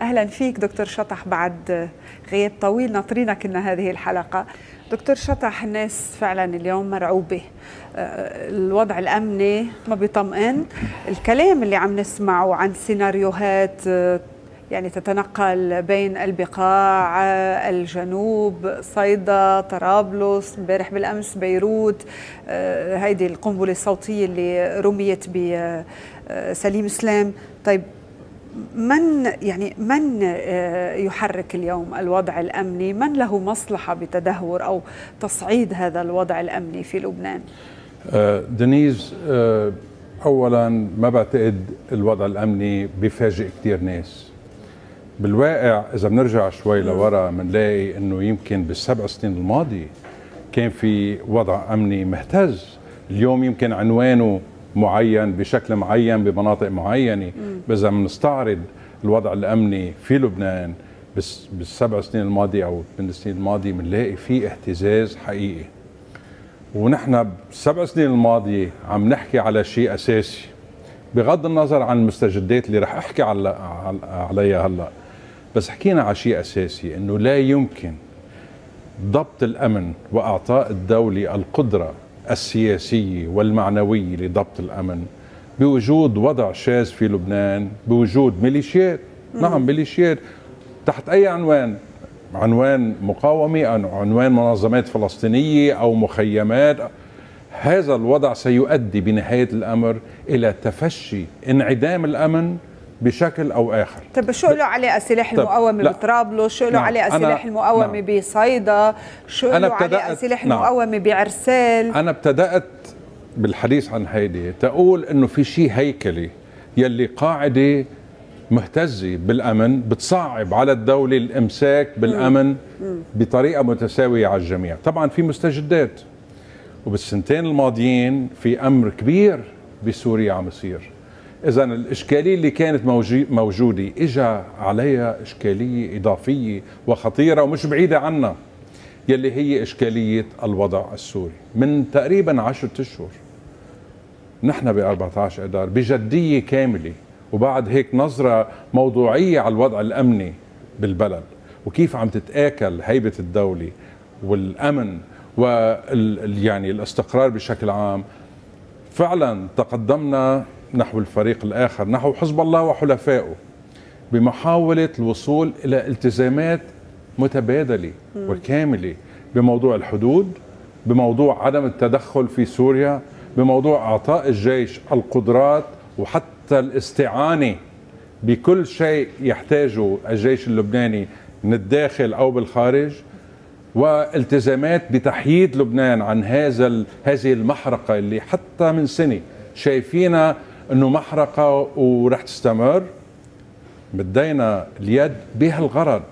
أهلا فيك دكتور شطح بعد غياب طويل ناطرينك كنا هذه الحلقة. دكتور شطح الناس فعلا اليوم مرعوبة. الوضع الأمني ما بيطمئن. الكلام اللي عم نسمعه عن سيناريوهات يعني تتنقل بين البقاع الجنوب صيدا طرابلس امبارح بالأمس بيروت. هيدي القنبلة الصوتية اللي رميت بسليم سلام. طيب من يعني من يحرك اليوم الوضع الأمني؟ من له مصلحة بتدهور أو تصعيد هذا الوضع الأمني في لبنان؟ دنيز اولا ما بعتقد الوضع الأمني بفاجئ كثير ناس بالواقع إذا بنرجع شوي لورا بنلاقي إنه يمكن بالسبع سنين الماضيه كان في وضع أمني مهتز اليوم يمكن عنوانه معين بشكل معين بمناطق معينة. بس اذا بنستعرض الوضع الأمني في لبنان بالسبع سنين الماضية أو من السنين الماضية بنلاقي في اهتزاز حقيقي. ونحن بالسبع سنين الماضية عم نحكي على شيء أساسي. بغض النظر عن المستجدات اللي رح أحكي عليها هلأ بس حكينا على شيء أساسي إنه لا يمكن ضبط الأمن وأعطاء الدولة القدرة السياسيه والمعنويه لضبط الأمن بوجود وضع شاذ في لبنان بوجود ميليشيات. نعم ميليشيات. تحت أي عنوان؟ عنوان مقاومة أو عنوان منظمات فلسطينية أو مخيمات. هذا الوضع سيؤدي بنهاية الأمر إلى تفشي انعدام الأمن بشكل أو آخر. طيب شو له عليه السلاح المقاومه بطرابلس؟ شو له نعم عليه السلاح المقاومه نعم. بصيدا؟ شو له عليه السلاح نعم. المقاومه بعرسال؟ أنا ابتدأت بالحديث عن هيدي. تقول إنه في شيء هيكلي يلي قاعدة مهتزة بالأمن بتصعب على الدولة الإمساك بالأمن بطريقة متساوية على الجميع. طبعا في مستجدات وبالسنتين الماضيين في أمر كبير بسوريا عم يصير. اذا الاشكاليه اللي كانت موجودة اجى عليها إشكالية إضافية وخطيرة ومش بعيدة عنا يلي هي إشكالية الوضع السوري. من تقريبا عشرة أشهر نحن ب 14 اذار بجدية كاملة وبعد هيك نظرة موضوعية على الوضع الأمني بالبلد. وكيف عم تتآكل هيبة الدولة والأمن وال يعني الاستقرار بشكل عام. فعلا تقدمنا نحو الفريق الآخر نحو حزب الله وحلفائه بمحاولة الوصول إلى التزامات متبادلة وكاملة بموضوع الحدود بموضوع عدم التدخل في سوريا بموضوع إعطاء الجيش القدرات وحتى الاستعانة بكل شيء يحتاجه الجيش اللبناني من الداخل أو بالخارج والتزامات بتحييد لبنان عن هذا هذه المحرقة اللي حتى من سنة شايفينها إنه محرقة ورح تستمر. مدينا اليد بهالغرض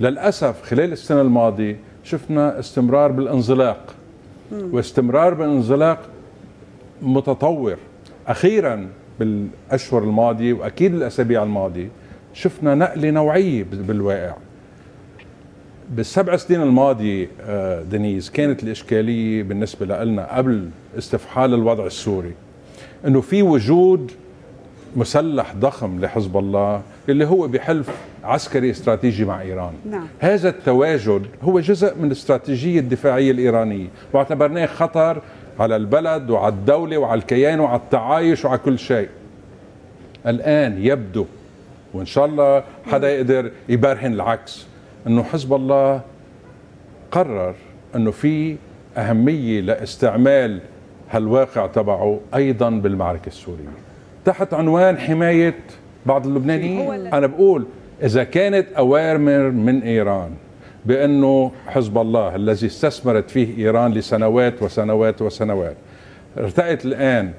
للأسف خلال السنة الماضية شفنا استمرار بالانزلاق. واستمرار بالانزلاق متطور. أخيرا بالأشهر الماضية وأكيد الأسابيع الماضية شفنا نقلة نوعية بالواقع. بالسبع سنين الماضية دنيز كانت الإشكالية بالنسبة لنا قبل استفحال الوضع السوري. أنه في وجود مسلح ضخم لحزب الله اللي هو بحلف عسكري استراتيجي مع إيران. نعم. هذا التواجد هو جزء من الاستراتيجية الدفاعية الإيرانية. واعتبرناه خطر على البلد وعلى الدولة وعلى الكيان وعلى التعايش وعلى كل شيء. الآن يبدو وإن شاء الله حدا يقدر يبرهن العكس إنه حزب الله قرر إنه في أهمية لاستعمال هالواقع تبعه أيضا بالمعركة السورية. تحت عنوان حماية بعض اللبنانيين أنا بقول إذا كانت أوامر من إيران بأنه حزب الله الذي استثمرت فيه إيران لسنوات وسنوات وسنوات ارتأت الآن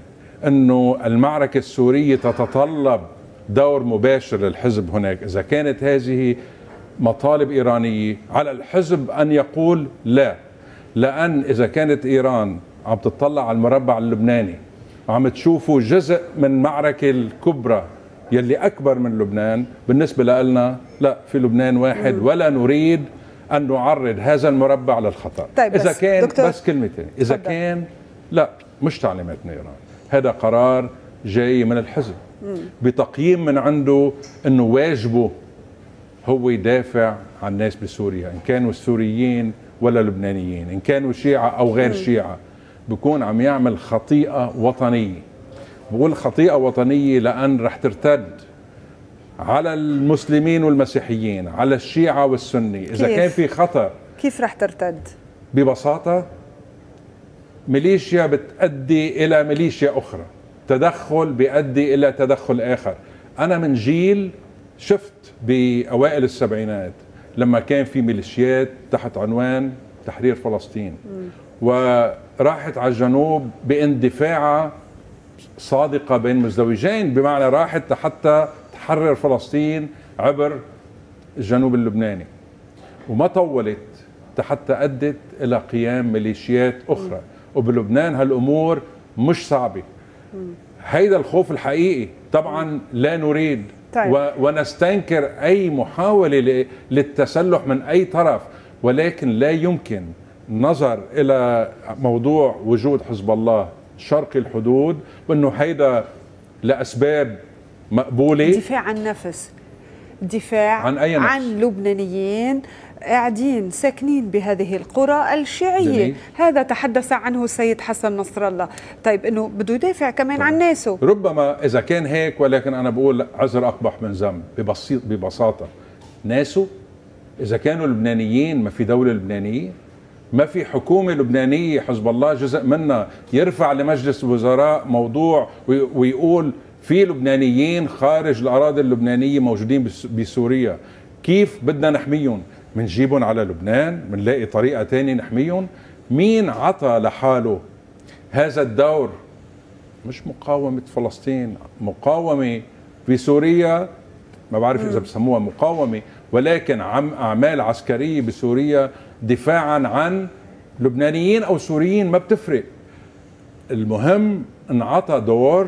أنه المعركة السورية تتطلب دور مباشر للحزب هناك. إذا كانت هذه مطالب إيرانية على الحزب أن يقول لا. لأن إذا كانت إيران عم تطلع على المربع اللبناني. وعم تشوفوا جزء من معركة الكبرى يلي أكبر من لبنان. بالنسبة لنا لا في لبنان واحد ولا نريد أن نعرض هذا المربع للخطر. طيب إذا بس كان دكتور بس كلمتين. إذا تفضل. كان لا مش تعليمات من إيران هذا قرار جاي من الحزب. بتقييم من عنده أنه واجبه هو يدافع عن الناس بسوريا إن كانوا السوريين ولا لبنانيين إن كانوا شيعة أو غير شيعة. بكون عم يعمل خطيئة وطنية بقول خطيئة وطنية لأن رح ترتد على المسلمين والمسيحيين على الشيعة والسني إذا كيف؟ كان في خطر كيف رح ترتد؟ ببساطة ميليشيا بتؤدي إلى ميليشيا أخرى تدخل بيؤدي إلى تدخل آخر أنا من جيل شفت بأوائل السبعينات لما كان في ميليشيات تحت عنوان تحرير فلسطين. وراحت على الجنوب باندفاع صادقة بين مزدوجين بمعنى راحت حتى تحرر فلسطين عبر الجنوب اللبناني. وما طولت حتى أدت إلى قيام ميليشيات أخرى. وبلبنان هالأمور مش صعبة. هيدا الخوف الحقيقي طبعا لا نريد. طيب. ونستنكر أي محاولة ل- للتسلح من أي طرف. ولكن لا يمكن نظر إلى موضوع وجود حزب الله شرقي الحدود وأنه هيدا لأسباب مقبولة. دفاع عن نفس دفاع عن أي نفس؟ عن لبنانيين قاعدين ساكنين بهذه القرى الشيعية. جميل. هذا تحدث عنه السيد حسن نصر الله. طيب إنه بده يدافع كمان عن ناسه. ربما إذا كان هيك ولكن أنا بقول عذر أقبح من ذنب ببسيط ببساطة. ناسه إذا كانوا لبنانيين ما في دولة لبنانية. ما في حكومة لبنانية حزب الله جزء منها. يرفع لمجلس الوزراء موضوع وي- ويقول في لبنانيين خارج الأراضي اللبنانية موجودين بس- بسوريا. كيف بدنا نحميهم؟ منجيبهم على لبنان منلاقي طريقة تانية نحميهم. مين عطى لحاله هذا الدور؟ مش مقاومة فلسطين مقاومة في سوريا ما بعرف إذا بسموها مقاومة. ولكن عم أعمال عسكرية بسوريا دفاعا عن لبنانيين أو سوريين ما بتفرق. المهم انعطى دور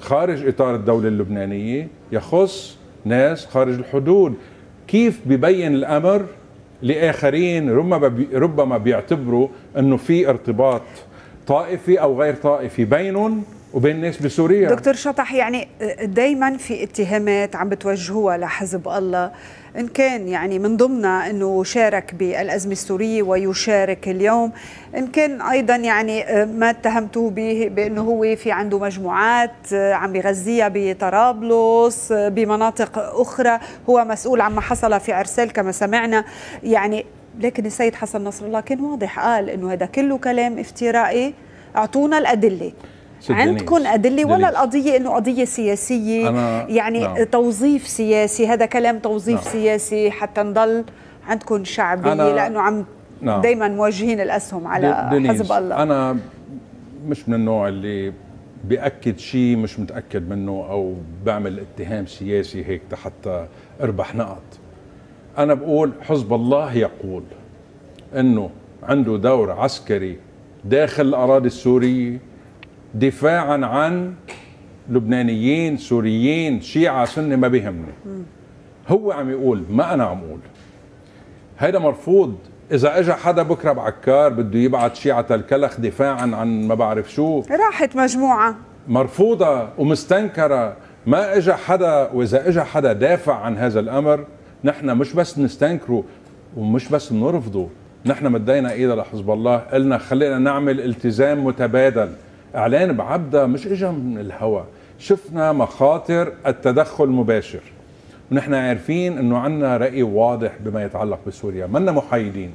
خارج إطار الدولة اللبنانية يخص ناس خارج الحدود. كيف ببين الأمر؟ لآخرين ربما بي- ربما بيعتبروا أنه في ارتباط طائفي أو غير طائفي. بينهم وبين الناس بسوريا. دكتور شطح يعني دائما في اتهامات عم بتوجهوها لحزب الله. إن كان يعني من ضمنها إنه شارك بالأزمة السورية ويشارك اليوم. إن كان أيضا يعني ما اتهمتوه به بإنه هو في عنده مجموعات عم بيغذيها بطرابلس بمناطق أخرى. هو مسؤول عما حصل في عرسال كما سمعنا. يعني لكن السيد حسن نصر الله كان واضح قال إنه هذا كله كلام افترائي. أعطونا الأدلة. عندكم أدلة ولا دنيس. القضية إنه قضية سياسية أنا- يعني نعم. توظيف سياسي هذا كلام توظيف نعم. سياسي حتى نضل عندكم شعبيه أنا- لأنه عم نعم. دائما موجهين الأسهم على دنيس، حزب الله أنا مش من النوع اللي بيأكد شيء مش متأكد منه أو بعمل اتهام سياسي هيك حتى أربح نقط أنا بقول حزب الله يقول إنه عنده دور عسكري داخل الأراضي السورية دفاعا عن لبنانيين سوريين شيعة سنة ما بيهمني. هو عم يقول ما أنا عم أقول. هيدا مرفوض. إذا إجا حدا بكرة بعكار بده يبعت شيعة الكلخ دفاعا عن ما بعرف شو. راحت مجموعة. مرفوضة ومستنكرة. ما اجى حدا وإذا اجى حدا دافع عن هذا الأمر نحن مش بس نستنكره ومش بس بنرفضه نحن مدينا ايدنا لحزب الله. قلنا خلينا نعمل التزام متبادل. إعلان بعبدا مش اجى من الهوى. شفنا مخاطر التدخل المباشر ونحن عارفين إنه عندنا رأي واضح بما يتعلق بسوريا. منا محايدين.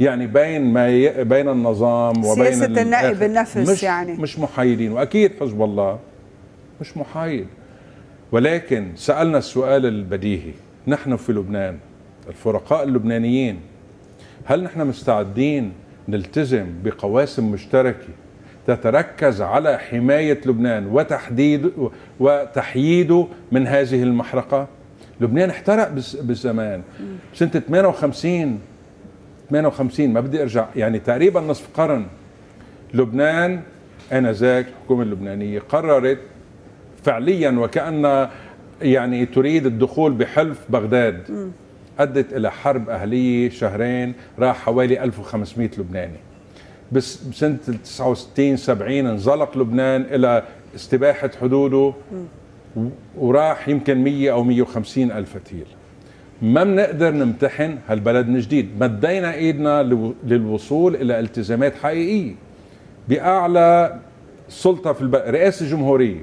يعني بين ما ي... بين النظام وبين سياسة النائب الآخر. النفس مش يعني. مش محايدين. وأكيد حزب الله مش محايد. ولكن سألنا السؤال البديهي. نحن في لبنان. الفرقاء اللبنانيين. هل نحن مستعدين نلتزم بقواسم مشتركة تتركز على حماية لبنان وتحديد وتحييده من هذه المحرقة. لبنان احترق بالزمان. سنة 58 58 ما بدي أرجع يعني تقريبا نصف قرن لبنان آنذاك الحكومة اللبنانية قررت فعليا وكأن يعني تريد الدخول بحلف بغداد. أدت إلى حرب أهلية شهرين راح حوالي 1500 لبناني. بسنه 69 70 انزلق لبنان إلى استباحة حدوده وراح يمكن 100 أو 150 ألف فتيل ما بنقدر نمتحن هالبلد من جديد. مدينا إيدنا للوصول إلى التزامات حقيقية. بأعلى سلطة في البلد رئاسه الجمهورية.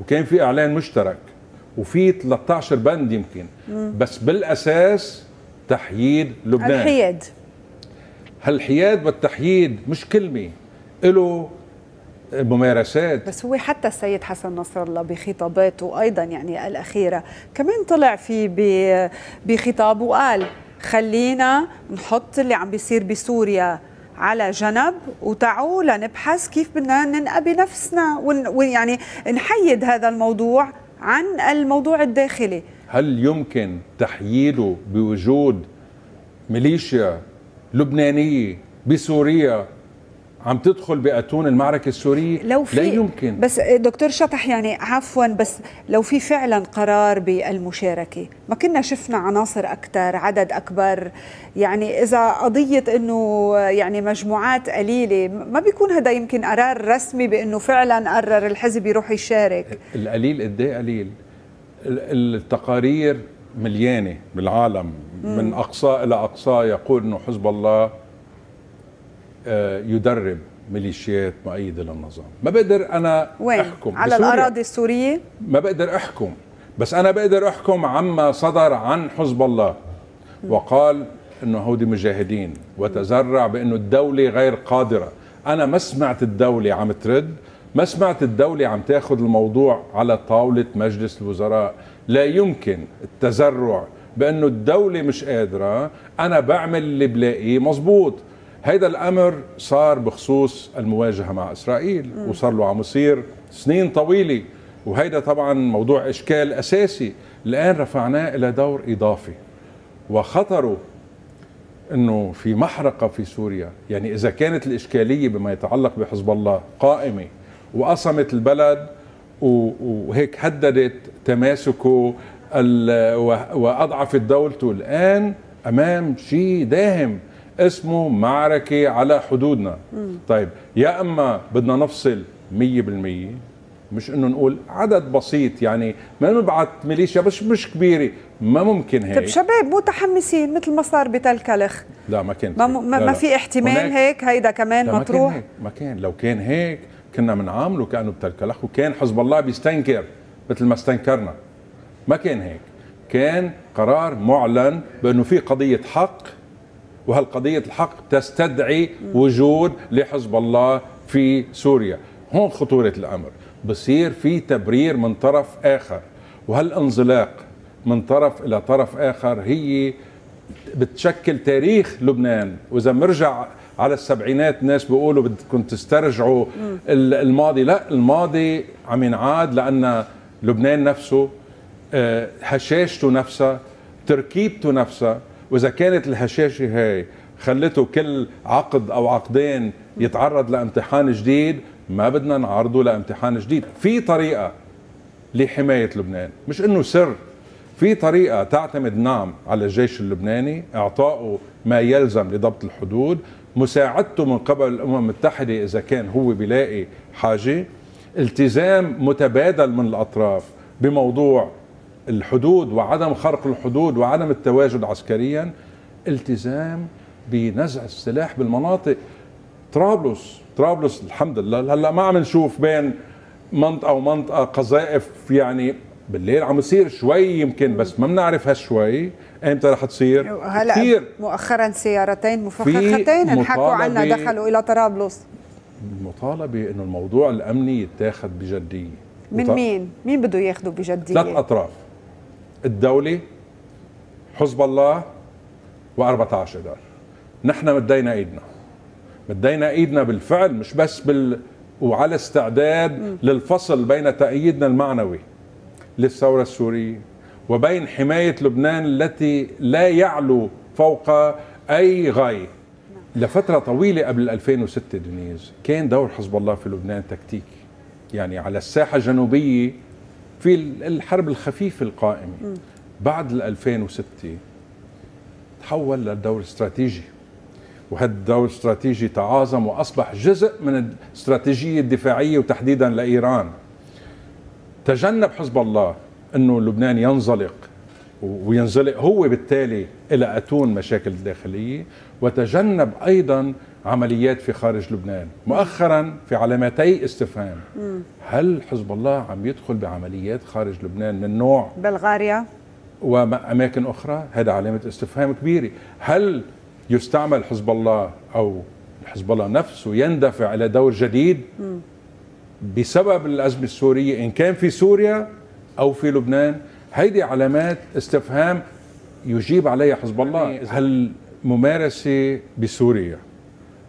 وكان في إعلان مشترك. وفي 13 بند يمكن. بس بالأساس تحييد لبنان. الحياد. هالحياد والتحييد مش كلمة له ممارسات بس هو حتى السيد حسن نصر الله بخطاباته أيضا يعني الأخيرة كمان طلع في بخطاب وقال خلينا نحط اللي عم بيصير بسوريا على جنب وتعوا لنبحث كيف بدنا ننقى بنفسنا ويعني نحيد هذا الموضوع عن الموضوع الداخلي. هل يمكن تحييده بوجود ميليشيا لبنانيه بسوريا عم تدخل بأتون المعركة السورية؟ لو في لا يمكن. بس دكتور شطح يعني عفوا بس لو في فعلا قرار بالمشاركة ما كنا شفنا عناصر أكثر عدد أكبر يعني إذا قضية إنه يعني مجموعات قليلة ما بيكون هذا يمكن قرار رسمي بإنه فعلا قرر الحزب يروح يشارك؟ القليل قد إيه قليل؟ التقارير مليانة بالعالم. من أقصى إلى أقصى يقول إنه حزب الله آه، يدرب ميليشيات مؤيدة للنظام. ما بقدر أنا وين؟ أحكم على الأراضي السورية؟ ما بقدر أحكم. بس أنا بقدر أحكم عما صدر عن حزب الله. وقال أنه هودي مجاهدين وتزرع بأنه الدولة غير قادرة. أنا ما سمعت الدولة عم ترد ما سمعت الدولة عم تاخذ الموضوع على طاولة مجلس الوزراء. لا يمكن التزرع بأنه الدولة مش قادرة أنا بعمل اللي بلاقيه مزبوط هيدا الأمر صار بخصوص المواجهة مع إسرائيل وصار له عم يصير سنين طويلة. وهيدا طبعا موضوع إشكال أساسي. الآن رفعناه إلى دور إضافي. وخطره إنه في محرقة في سوريا. يعني إذا كانت الإشكالية بما يتعلق بحزب الله قائمة وقصمت البلد وهيك هددت تماسكه واضعفت دولته الآن أمام شيء داهم اسمه معركة على حدودنا. مم. طيب يا أما بدنا نفصل مية بالمية مش إنه نقول عدد بسيط يعني ما نبعث ميليشيا بس مش كبيرة ما ممكن هيك. طيب شباب متحمسين مثل ما صار بتل كلخ لا ما كان ما, ما, لا ما في احتمال هيك؟ هيدا كمان لا مطروح ما كان, هيك. ما كان. لو كان هيك كنا بنعامله كأنه بتل كلخ وكان حزب الله بيستنكر مثل ما استنكرنا. ما كان هيك؟ كان قرار معلن بأنه في قضية حق وهالقضية الحق تستدعي وجود لحزب الله في سوريا. هون خطورة الأمر. بصير في تبرير من طرف آخر. وهالانزلاق من طرف إلى طرف آخر هي بتشكل تاريخ لبنان. وإذا بنرجع على السبعينات ناس بيقولوا بدكم تسترجعوا الماضي. لا الماضي عم ينعاد لأن لبنان نفسه هشاشته نفسها تركيبته نفسها. وإذا كانت الهشاشه هاي خلته كل عقد أو عقدين يتعرض لامتحان جديد ما بدنا نعرضه لامتحان جديد. في طريقة لحماية لبنان. مش إنه سر. في طريقة تعتمد نعم على الجيش اللبناني إعطائه ما يلزم لضبط الحدود مساعدته من قبل الأمم المتحدة إذا كان هو بيلاقي حاجة التزام متبادل من الأطراف بموضوع الحدود وعدم خرق الحدود وعدم التواجد عسكريا التزام بنزع السلاح بالمناطق. طرابلس طرابلس الحمد لله. هلأ ما عم نشوف بين منطقة ومنطقه قذائف يعني بالليل عم يصير شوي يمكن بس ما بنعرف هالشوي. إمتى رح تصير؟ هلأ كثير. مؤخرا سيارتين مفخختين انحكوا عنا دخلوا إلى طرابلس. مطالبة إنه الموضوع الأمني يتاخذ بجدية. من مين؟ مين بده ياخذه بجدية؟ ثلاث أطراف. الدولة حزب الله و14 دار. نحن مدينا إيدنا. مدينا إيدنا بالفعل مش بس بال وعلى استعداد للفصل بين تأييدنا المعنوي للثورة السورية وبين حماية لبنان التي لا يعلو فوق أي غاية. لفترة طويلة قبل 2006 دنيز كان دور حزب الله في لبنان تكتيكي. يعني على الساحة الجنوبية في الحرب الخفيفة القائمة بعد 2006 تحول للدور الاستراتيجي وهذا الدور الاستراتيجي تعاظم وأصبح جزء من الاستراتيجية الدفاعية وتحديدا لإيران. تجنب حزب الله إنه لبنان ينزلق. وينزلق هو بالتالي إلى أتون مشاكل داخلية وتجنب أيضا عمليات في خارج لبنان مؤخرا في علامتي استفهام. هل حزب الله عم يدخل بعمليات خارج لبنان من نوع بلغاريا؟ وأماكن أخرى؟ هذا علامة استفهام كبيرة. هل يستعمل حزب الله أو حزب الله نفسه يندفع إلى دور جديد بسبب الأزمة السورية إن كان في سوريا أو في لبنان؟ هيدي علامات استفهام يجيب عليها حزب الله. هل ممارسة بسوريا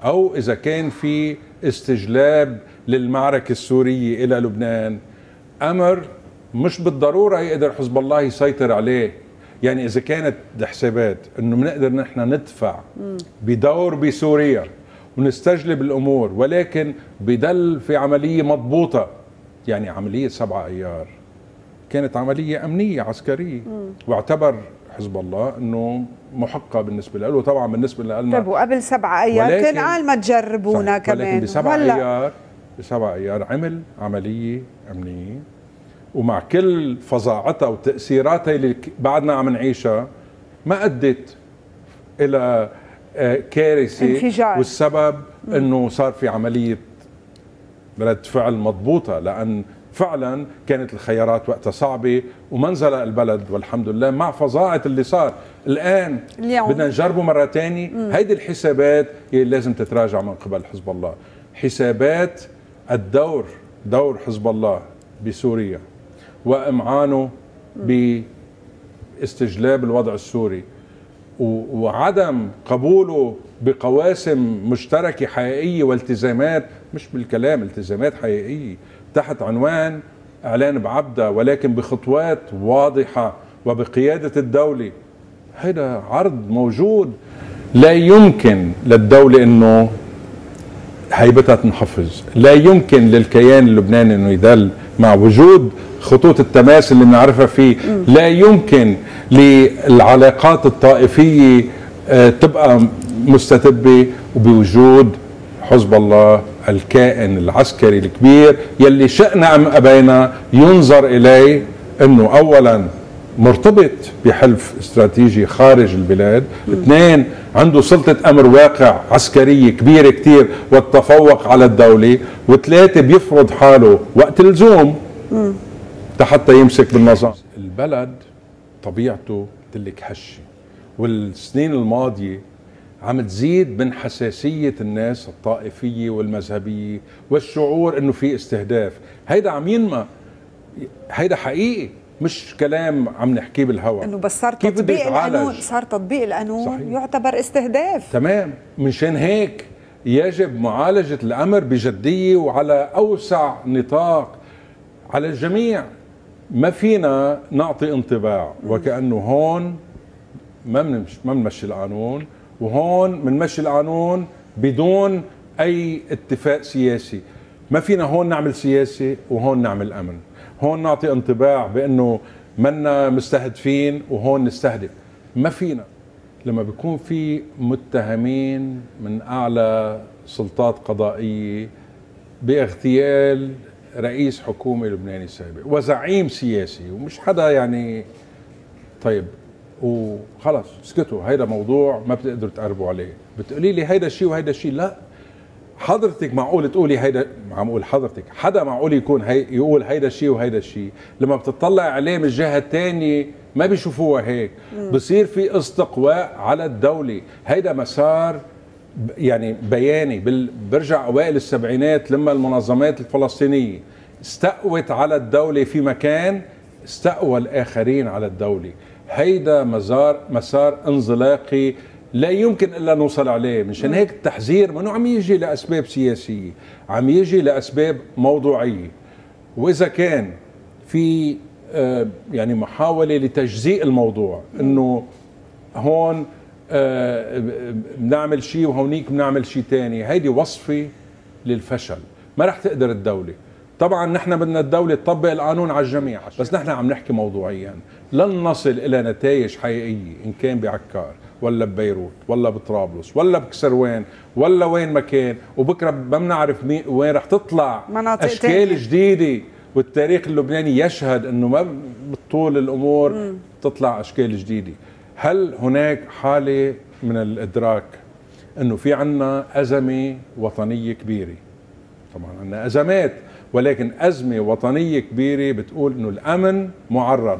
أو إذا كان في استجلاب للمعركة السورية إلى لبنان أمر مش بالضرورة يقدر حزب الله يسيطر عليه. يعني إذا كانت الحسابات إنه بنقدر نحن ندفع بدور بسوريا ونستجلب الأمور ولكن بضل في عملية مضبوطة يعني عملية سبعة أيار. كانت عملية أمنية عسكرية. واعتبر حزب الله إنه محقة بالنسبة له. وطبعا بالنسبة لنا طيب وقبل سبعة أيار كان قال ما تجربونا كمان. ولكن بسبعة ايار بسبعة أيار عمل عملية أمنية. ومع كل فظاعتها وتأثيراتها اللي بعدنا عم نعيشها ما أدت إلى آه، كارثة. انفجار. والسبب إنه صار في عملية رد فعل مضبوطة لأن فعلا كانت الخيارات وقتها صعبة وما انزل البلد والحمد لله مع فظاعة اللي صار. الآن اليوم. بدنا نجربه مرة ثانية هيدي الحسابات هي اللي لازم تتراجع من قبل حزب الله. حسابات الدور دور حزب الله بسوريا وإمعانه باستجلاب الوضع السوري وعدم قبوله بقواسم مشتركة حقيقية والتزامات مش بالكلام التزامات حقيقية. تحت عنوان إعلان بعبدة ولكن بخطوات واضحة وبقيادة الدولة. هذا عرض موجود. لا يمكن للدولة إنه هيبتها تنحفظ. لا يمكن للكيان اللبناني إنه يدل مع وجود خطوط التماس اللي بنعرفها فيه. لا يمكن للعلاقات الطائفية آه، تبقى مستتبة وبوجود حزب الله الكائن العسكري الكبير يلي شئنا أم أبينا ينظر إليه إنه اولا مرتبط بحلف استراتيجي خارج البلاد اثنين عنده سلطة أمر واقع عسكرية كبيرة كتير والتفوق على الدولة وثلاثة بيفرض حاله وقت اللزوم حتى يمسك بالنظام. البلد طبيعته تلك هشة والسنين الماضية عم تزيد من حساسية الناس الطائفية والمذهبية والشعور إنه في استهداف. هيدا عم ينمى. هيدا حقيقي مش كلام عم نحكيه بالهواء إنه بس صار تطبيق القانون صار تطبيق القانون صحيح. يعتبر استهداف. تمام. منشان هيك يجب معالجة الأمر بجدية وعلى أوسع نطاق على الجميع. ما فينا نعطي انطباع وكأنه هون ما ما بنمشي القانون. وهون بنمشي القانون بدون أي اتفاق سياسي. ما فينا هون نعمل سياسة وهون نعمل أمن. هون نعطي انطباع بأنه منا مستهدفين وهون نستهدف. ما فينا. لما بيكون في متهمين من أعلى سلطات قضائية باغتيال رئيس حكومة لبناني سابق وزعيم سياسي ومش حدا يعني طيب. وخلص اسكتوا هيدا موضوع ما بتقدروا تقربوا عليه. بتقولي لي هيدا الشيء وهيدا الشيء. لا حضرتك معقول تقولي هيدا؟ عم أقول حضرتك حدا معقول يكون هي يقول هيدا الشيء وهيدا الشيء. لما بتطلع عليه من الجهة الثانية ما بيشوفوها هيك. بصير في استقواء على الدولة. هيدا مسار يعني بياني. برجع أوائل السبعينات لما المنظمات الفلسطينية استقوت على الدولة في مكان استقوى الآخرين على الدولة. هيدا مسار مسار انزلاقي لا يمكن إلا نوصل عليه. مشان هيك التحذير منه عم يجي لأسباب سياسية؟ عم يجي لأسباب موضوعية. وإذا كان في آه، يعني محاولة لتجزيء الموضوع إنه هون آه، بنعمل شيء وهونيك بنعمل شيء ثاني هيدي وصفة للفشل. ما رح تقدر الدولة. طبعا نحن بدنا الدولة تطبق القانون على الجميع بس نحن عم نحكي موضوعيا. لن نصل إلى نتائج حقيقية إن كان بعكار ولا ببيروت ولا بطرابلس ولا بكسروان ولا وين ما كان وبكرة ما بنعرف مين وين رح تطلع أشكال تانية. جديدة والتاريخ اللبناني يشهد إنه ما بتطول الأمور تطلع أشكال جديدة. هل هناك حالة من الإدراك إنه في عنا أزمة وطنية كبيرة؟ طبعا عندنا أزمات. ولكن أزمة وطنية كبيرة بتقول إنه الأمن معرض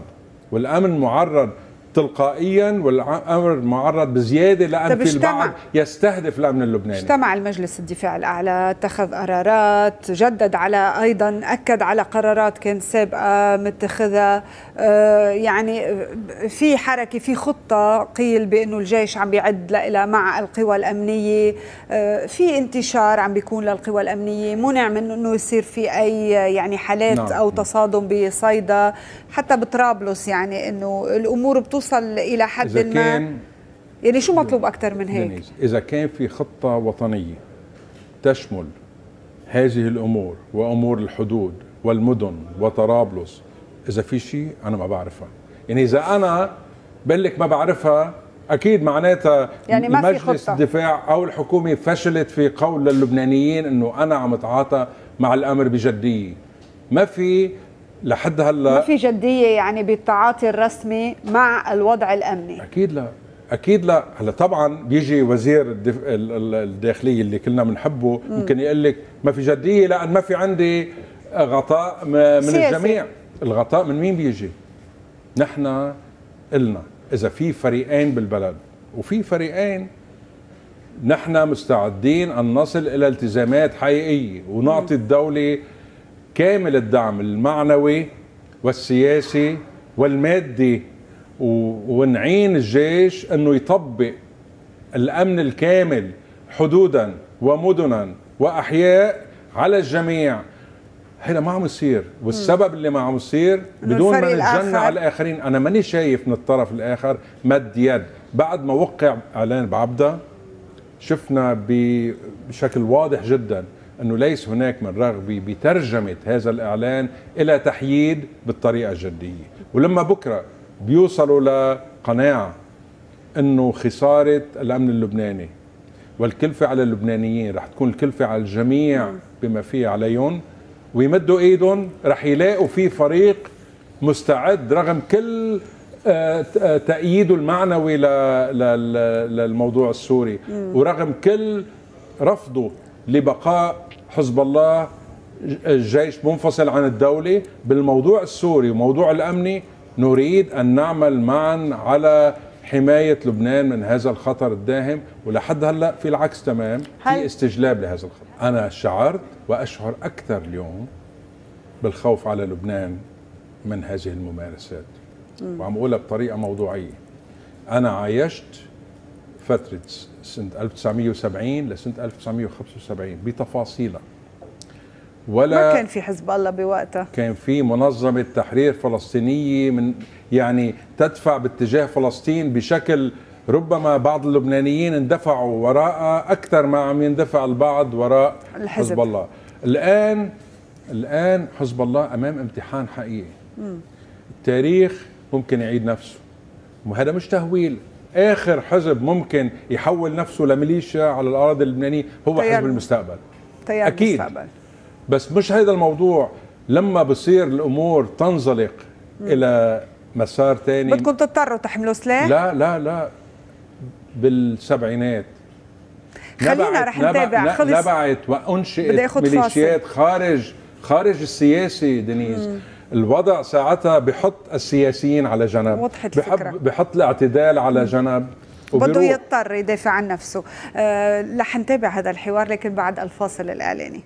والأمن معرض تلقائيا والأمر معرض بزيادة لأن في البعض يستهدف الأمن اللبناني. اجتمع المجلس الدفاع الأعلى اتخذ قرارات جدد على أيضا أكد على قرارات كانت سابقة متخذها آه، يعني في حركة في خطة قيل بأنه الجيش عم بيعد لها مع القوى الأمنية. آه، في انتشار عم بيكون للقوى الأمنية منع من إنه يصير في أي يعني حالات نعم. أو تصادم بصيدا. حتى بطرابلس يعني إنه الأمور بتوصل إلى حد إذا ما؟ كان يعني شو مطلوب أكثر من هيك؟ إذا كان في خطة وطنية تشمل هذه الأمور وأمور الحدود والمدن وطرابلس إذا في شيء أنا ما بعرفها. يعني إذا أنا بقول لك ما بعرفها أكيد معناتها يعني ما مجلس في خطة. الدفاع أو الحكومة فشلت في قول للبنانيين إنه أنا عم أتعاطى مع الأمر بجدية. ما في لحد هلا ما في جدية يعني بالتعاطي الرسمي مع الوضع الأمني. أكيد لا. أكيد لا. هلا طبعا بيجي وزير الداخلية اللي كلنا بنحبه ممكن يقول لك ما في جدية لأن ما في عندي غطاء من سياسي. الجميع. الغطاء من مين بيجي؟ نحن قلنا إذا في فريقين بالبلد وفي فريقين نحن مستعدين أن نصل إلى التزامات حقيقية ونعطي الدولة كامل الدعم المعنوي والسياسي والمادي ونعين الجيش أنه يطبق الأمن الكامل حدودا ومدنا وأحياء على الجميع. هذا ما عم يصير والسبب اللي ما عم يصير بدون ما نتجنى على الآخرين. أنا ماني شايف من الطرف الآخر مد يد. بعد ما وقع إعلان بعبدة شفنا بشكل واضح جدا أنه ليس هناك من رغبه بترجمة هذا الإعلان إلى تحييد بالطريقة الجدية. ولما بكرة بيوصلوا لقناعة إنه خسارة الأمن اللبناني والكلفه على اللبنانيين رح تكون الكلفه على الجميع بما فيه عليهم ويمدوا إيدهم رح يلاقوا في فريق مستعد رغم كل آه، آه، تأييده المعنوي للموضوع السوري. ورغم كل رفضه لبقاء حزب الله الجيش منفصل عن الدولة بالموضوع السوري وموضوع الأمني نريد أن نعمل معا على حماية لبنان من هذا الخطر الداهم. ولحد هلأ في العكس تمام في استجلاب لهذا الخطر. أنا شعرت وأشعر أكثر اليوم بالخوف على لبنان من هذه الممارسات. وعم أقولها بطريقة موضوعية. أنا عايشت فترة سنة 1970 لسنة 1975 بتفاصيلها. ولا ما كان في حزب الله بوقتها. كان في منظمة تحرير فلسطينية من يعني تدفع باتجاه فلسطين بشكل ربما بعض اللبنانيين اندفعوا وراء أكثر ما عم يندفع البعض وراء الحزب. حزب الله. الآن الآن حزب الله أمام امتحان حقيقي. م. التاريخ ممكن يعيد نفسه. وهذا مش تهويل. آخر حزب ممكن يحول نفسه لميليشيا على الأراضي اللبنانية هو حزب المستقبل. تيار أكيد. المستقبل. بس مش هذا الموضوع. لما بصير الأمور تنزلق م. إلى مسار ثاني بدكم تضطروا تحملوا سلاح؟ لا لا لا. بالسبعينات. خلينا رح نتابع. خلص. نبعت وأنشئت ميليشيات خارج خارج السياسي دينيز مم. الوضع ساعتها بحط السياسيين على جنب وضحت الفكرة. بحط الاعتدال على جنب. بده يضطر يدافع عن نفسه. أه رح نتابع هذا الحوار لكن بعد الفاصل الإعلاني.